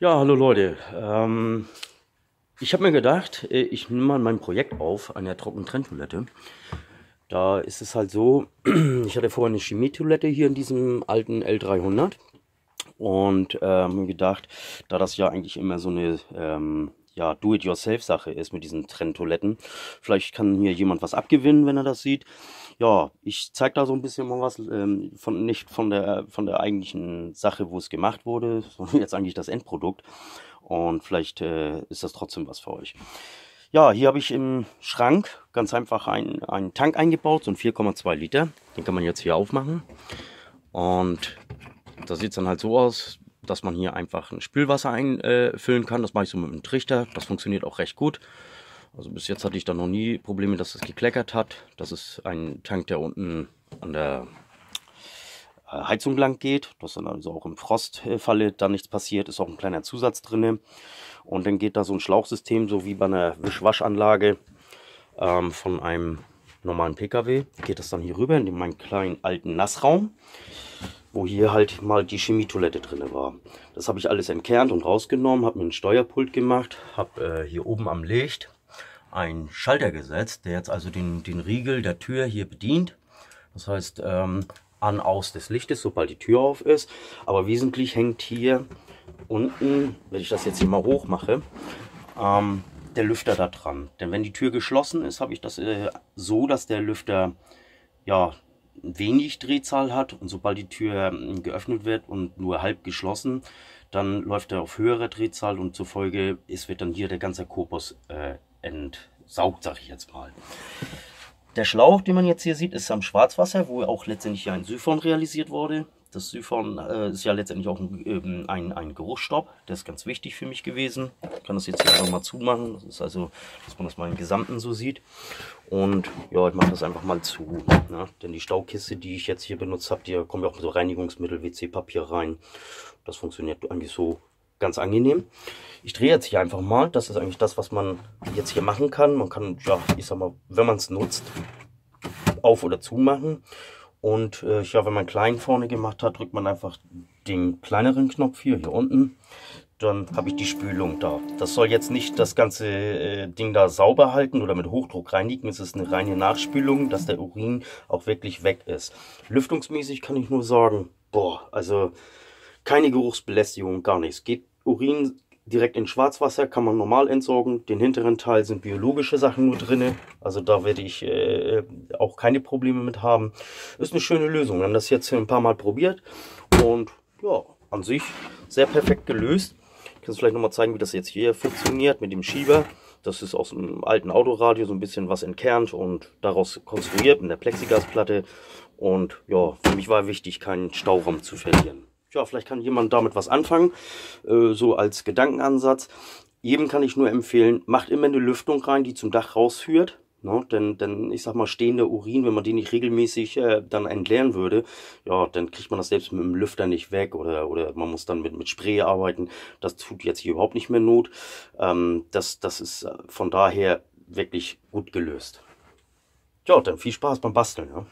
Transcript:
Ja, hallo Leute. Ähm, ich habe mir gedacht, äh, ich nehme mal mein Projekt auf, eine trockene Trenntoilette. Da ist es halt so, ich hatte vorher eine Chemietoilette hier in diesem alten L300 und äh, mir gedacht, da das ja eigentlich immer so eine ähm, ja, Do-it-yourself-Sache ist mit diesen Trenntoiletten, vielleicht kann hier jemand was abgewinnen, wenn er das sieht ja, ich zeige da so ein bisschen mal was, ähm, von, nicht von der, von der eigentlichen Sache, wo es gemacht wurde, sondern jetzt eigentlich das Endprodukt. Und vielleicht äh, ist das trotzdem was für euch. Ja, hier habe ich im Schrank ganz einfach einen, einen Tank eingebaut, so ein 4,2 Liter. Den kann man jetzt hier aufmachen. Und da sieht dann halt so aus, dass man hier einfach ein Spülwasser einfüllen äh, kann. Das mache ich so mit einem Trichter. Das funktioniert auch recht gut. Also bis jetzt hatte ich da noch nie Probleme, dass es gekleckert hat. Das ist ein Tank, der unten an der äh, Heizung lang geht, dass dann also auch im Frostfalle da nichts passiert, ist auch ein kleiner Zusatz drin. Und dann geht da so ein Schlauchsystem, so wie bei einer Wischwaschanlage ähm, von einem normalen Pkw, geht das dann hier rüber in meinen kleinen alten Nassraum, wo hier halt mal die Chemietoilette drin war. Das habe ich alles entkernt und rausgenommen, habe mir ein Steuerpult gemacht, habe äh, hier oben am Licht ein Schalter gesetzt, der jetzt also den, den Riegel der Tür hier bedient. Das heißt, ähm, an, aus des Lichtes, sobald die Tür auf ist. Aber wesentlich hängt hier unten, wenn ich das jetzt hier mal hoch mache, ähm, der Lüfter da dran. Denn wenn die Tür geschlossen ist, habe ich das äh, so, dass der Lüfter ja wenig Drehzahl hat und sobald die Tür äh, geöffnet wird und nur halb geschlossen, dann läuft er auf höhere Drehzahl und zur Folge ist, wird dann hier der ganze Korpus äh, entsaugt, sag ich jetzt mal. Der Schlauch, den man jetzt hier sieht, ist am Schwarzwasser, wo auch letztendlich hier ein Siphon realisiert wurde. Das Siphon äh, ist ja letztendlich auch ein, ähm, ein, ein Geruchsstopp. Der ist ganz wichtig für mich gewesen. Ich kann das jetzt hier einfach mal zumachen. Das ist also, dass man das mal im Gesamten so sieht. Und ja, ich mache das einfach mal zu. Ne? Denn die Staukiste, die ich jetzt hier benutzt habe, die kommt ja auch mit so Reinigungsmittel, WC-Papier rein. Das funktioniert eigentlich so ganz angenehm. Ich drehe jetzt hier einfach mal. Das ist eigentlich das, was man jetzt hier machen kann. Man kann, ja, ich sag mal, wenn man es nutzt, auf- oder zumachen. Und äh, ja, wenn man klein vorne gemacht hat, drückt man einfach den kleineren Knopf hier, hier unten. Dann habe ich die Spülung da. Das soll jetzt nicht das ganze äh, Ding da sauber halten oder mit Hochdruck reinigen. Es ist eine reine Nachspülung, dass der Urin auch wirklich weg ist. Lüftungsmäßig kann ich nur sagen, boah, also keine Geruchsbelästigung, gar nichts. Geht Urin direkt in Schwarzwasser, kann man normal entsorgen. Den hinteren Teil sind biologische Sachen nur drin. Also da werde ich äh, auch keine Probleme mit haben. Ist eine schöne Lösung. Wir haben das jetzt ein paar Mal probiert. Und ja, an sich sehr perfekt gelöst. Ich kann es vielleicht nochmal zeigen, wie das jetzt hier funktioniert mit dem Schieber. Das ist aus einem alten Autoradio so ein bisschen was entkernt und daraus konstruiert mit der Plexiglasplatte. Und ja, für mich war wichtig, keinen Stauraum zu verlieren ja, vielleicht kann jemand damit was anfangen, äh, so als Gedankenansatz. Jedem kann ich nur empfehlen, macht immer eine Lüftung rein, die zum Dach rausführt. Ne? Denn, denn ich sag mal, stehender Urin, wenn man den nicht regelmäßig äh, dann entleeren würde, ja, dann kriegt man das selbst mit dem Lüfter nicht weg oder, oder man muss dann mit, mit Spray arbeiten. Das tut jetzt hier überhaupt nicht mehr Not. Ähm, das, das ist von daher wirklich gut gelöst. Ja, dann viel Spaß beim Basteln. Ja.